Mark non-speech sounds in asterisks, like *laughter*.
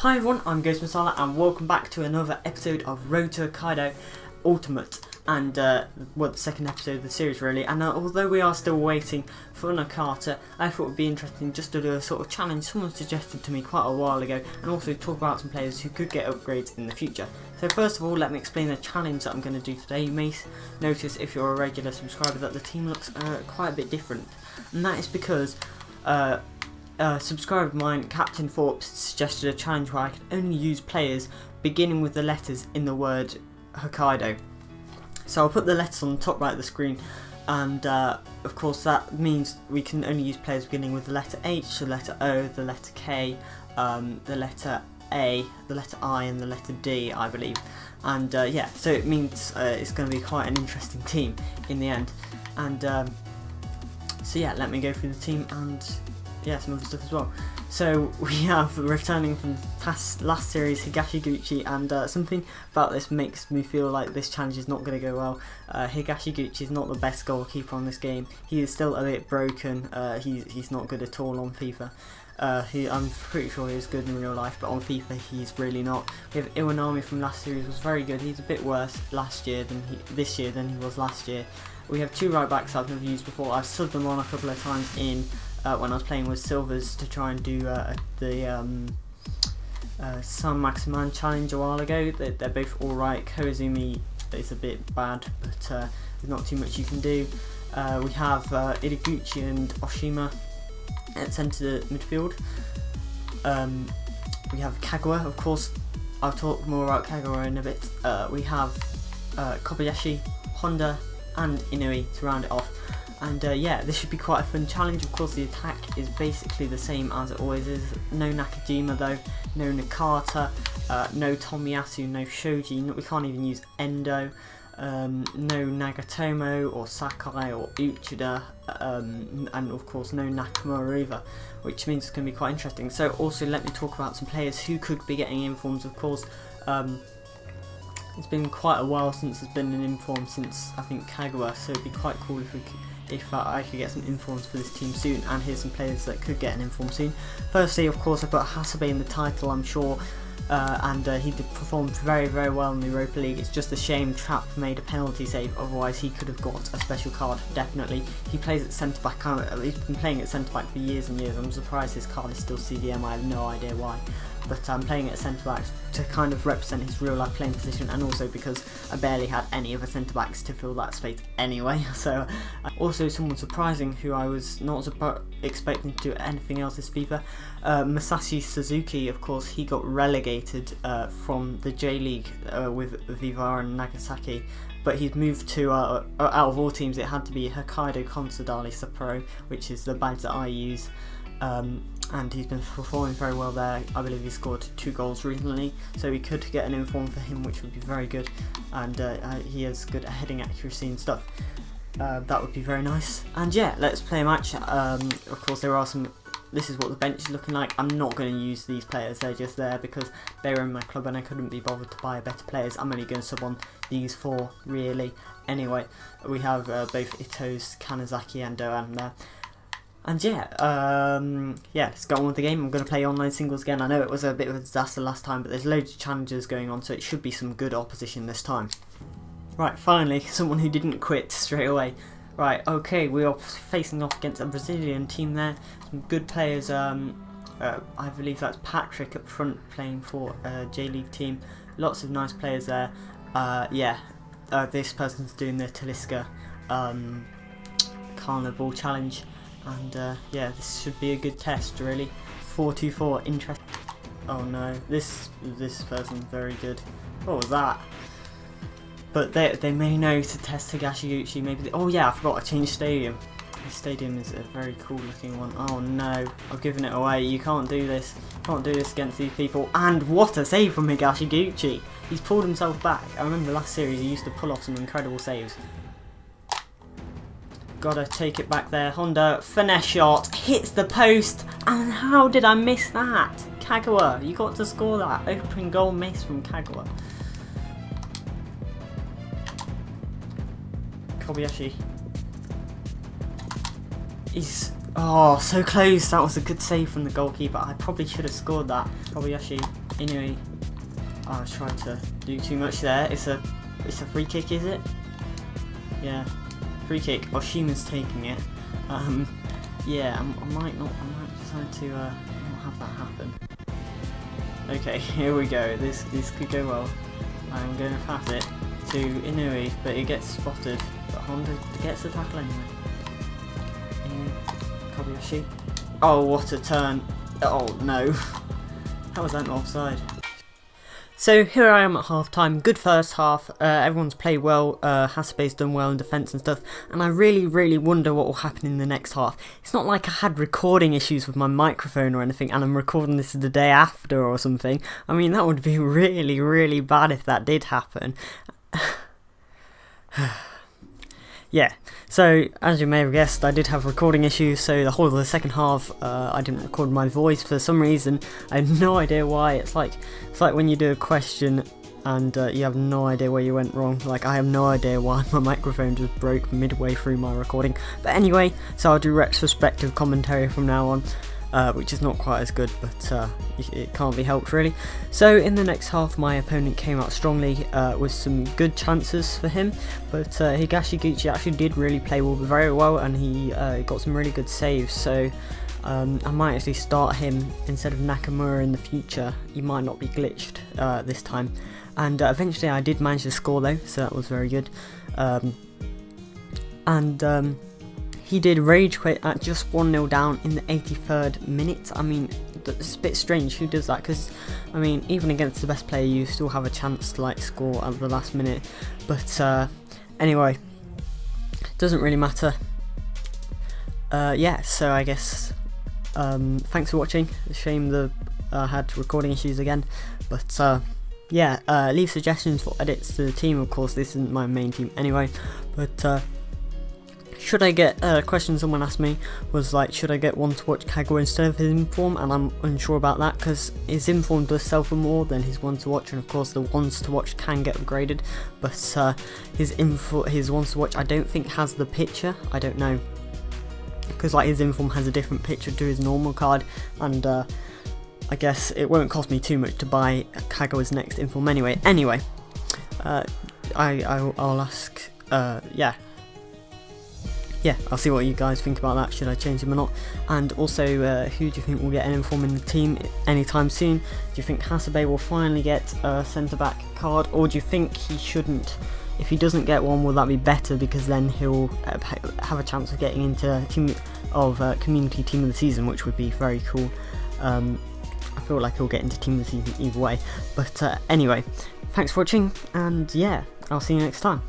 Hi everyone, I'm Ghost Masala and welcome back to another episode of Road to Hokkaido Ultimate and uh, well, the second episode of the series really and uh, although we are still waiting for Nakata I thought it would be interesting just to do a sort of challenge someone suggested to me quite a while ago and also talk about some players who could get upgrades in the future. So first of all let me explain the challenge that I'm going to do today. You may notice if you're a regular subscriber that the team looks uh, quite a bit different and that is because uh, a subscriber of mine, Captain Forbes, suggested a challenge where I could only use players beginning with the letters in the word Hokkaido. So I'll put the letters on the top right of the screen and uh, of course that means we can only use players beginning with the letter H, the letter O, the letter K, um, the letter A, the letter I and the letter D I believe and uh, yeah so it means uh, it's going to be quite an interesting team in the end and um, so yeah let me go through the team and yeah, some other stuff as well. So *laughs* we have returning from past last series Higashiguchi, and uh, something about this makes me feel like this challenge is not going to go well. Uh, Higashiguchi is not the best goalkeeper on this game. He is still a bit broken. Uh, he's he's not good at all on FIFA. Uh, he, I'm pretty sure he was good in real life, but on FIFA he's really not. We have Iwanami from last series was very good. He's a bit worse last year than he, this year than he was last year. We have two right backs I've never used before. I've subbed them on a couple of times in uh, when I was playing with Silvers to try and do uh, the um, uh, Saint-Maximin challenge a while ago. They're, they're both alright. Koizumi is a bit bad, but uh, there's not too much you can do. Uh, we have uh, Ideguchi and Oshima at centre midfield. Um, we have Kagawa, of course. I'll talk more about Kagawa in a bit. Uh, we have Kobayashi, Honda, and Inui to round it off. And uh, yeah, this should be quite a fun challenge. Of course, the attack is basically the same as it always is. No Nakajima though, no Nakata, uh, no Tomiyasu, no Shoji. We can't even use Endo. Um, no Nagatomo or Sakai or Uchida, um, and of course no Nakamura either, which means it's going to be quite interesting. So also let me talk about some players who could be getting in forms, Of course, um, it's been quite a while since there's been an inform since I think Kagawa, so it'd be quite cool if we could if uh, I could get some informs for this team soon and here's some players that could get an inform soon. Firstly of course I put Hasebe in the title I'm sure uh, and uh, he did perform very very well in the Europa League. It's just a shame Trapp made a penalty save otherwise he could have got a special card definitely. He plays at centre back, he's been playing at centre back for years and years. I'm surprised his card is still CDM, I have no idea why but I'm playing at centre back to kind of represent his real life playing position and also because I barely had any other centre backs to fill that space anyway *laughs* so uh, also someone surprising who I was not expecting to do anything else this FIFA uh, Musashi Suzuki of course he got relegated uh, from the J League uh, with V-Varen Nagasaki but he's moved to, uh, uh, out of all teams it had to be Hokkaido Consadole Sapporo which is the badge that I use um, and he's been performing very well there. I believe he scored two goals recently, so we could get an inform for him, which would be very good. And uh, uh, he has good heading accuracy and stuff. Uh, that would be very nice. And yeah, let's play a match. Um, of course, there are some. This is what the bench is looking like. I'm not going to use these players. They're just there because they're in my club and I couldn't be bothered to buy better players. I'm only going to sub on these four, really. Anyway, we have uh, both Itos, Kanazaki and Doan there. And yeah, um, yeah, let's go on with the game. I'm going to play online singles again. I know it was a bit of a disaster last time, but there's loads of challenges going on, so it should be some good opposition this time. Right, finally, *laughs* someone who didn't quit straight away. Right, okay, we are facing off against a Brazilian team there. Some good players. Um, uh, I believe that's Patric up front playing for a J League team. Lots of nice players there. Uh, yeah, uh, this person's doing the Talisca um, Carnival Challenge and uh, yeah this should be a good test really 424 interest oh no this this person's very good what was that but they, they may know to test Higashiguchi maybe they, oh yeah I forgot to change stadium the stadium is a very cool looking one. Oh no, I've given it away. You can't do this. Can't do this against these people. And what a save from Higashiguchi. He's pulled himself back. I remember last series he used to pull off some incredible saves. Gotta take it back there. Honda, finesse shot, hits the post. And how did I miss that? Kagawa, you got to score that. Open goal miss from Kagawa. Kobayashi. He's... Oh, so close. That was a good save from the goalkeeper. I probably should have scored that. Kobayashi Anyway, I was trying to do too much there. It's a it's a free kick, is it? Yeah, free kick. Oshima's taking it. Um, yeah, I'm, i might not. I might decide to uh, not have that happen. Okay, *laughs* here we go. This this could go well. I'm going to pass it to Inui, but it gets spotted. But Honda gets the tackle anyway. Kobayashi. Oh, what a turn! Oh no! *laughs* How was that not offside? So here I am at half time, good first half, uh, everyone's played well, uh, Hasebe's done well in defence and stuff, and I really, really wonder what will happen in the next half. It's not like I had recording issues with my microphone or anything, and I'm recording this the day after or something. I mean, that would be *laughs* really, really bad if that did happen. *sighs* *sighs* *sighs* yeah, so as you may have guessed, I did have recording issues, so the whole of the second half, uh, I didn't record my voice for some reason. I have no idea why. It's like it's like when you do a question and uh, you have no idea where you went wrong. Like I have no idea why *laughs* my microphone just broke midway through my recording. But anyway, so I'll do retrospective commentary from now on uh, which is not quite as good, but uh, it can't be helped really. So in the next half, my opponent came out strongly uh, with some good chances for him, but uh, Higashiguchi actually did really play very well, and he uh, got some really good saves. So. Um, I might actually start him instead of Nakamura in the future. He might not be glitched uh, this time. And eventually I did manage to score though, so that was very good. Um, and um, he did rage quit at just 1-0 down in the 83rd minute. I mean, it's a bit strange who does that because, I mean, even against the best player you still have a chance to like score at the last minute. But uh, anyway, doesn't really matter. Uh, yeah, so I guess um, thanks for watching. shame the I uh, had recording issues again, but uh, yeah, uh, leave suggestions for edits to the team. Of course, this isn't my main team anyway, but uh, should I get a uh, question someone asked me was like, should I get one to watch Kagawa instead of his inform? And I'm unsure about that because his inform does sell for more than his one to watch, and of course the ones to watch can get upgraded. But uh, his info, his ones to watch, I don't think has the picture. I don't know because like his inform has a different picture to his normal card, and uh, I guess it won't cost me too much to buy Kagawa's next inform anyway. Anyway, uh, I, I will ask. Uh, yeah, yeah, I'll see what you guys think about that, should I change him or not. And also, uh, who do you think will get an inform in the team anytime soon? Do you think Hasebe will finally get a centre-back card, or do you think he shouldn't? If he doesn't get one, will that be better because then he'll uh, have a chance of getting into team of uh, community team of the season, which would be very cool. Um, I feel like he'll get into team of the season either way. But uh, anyway, thanks for watching, and yeah, I'll see you next time.